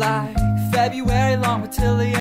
Like February, long with Tilly.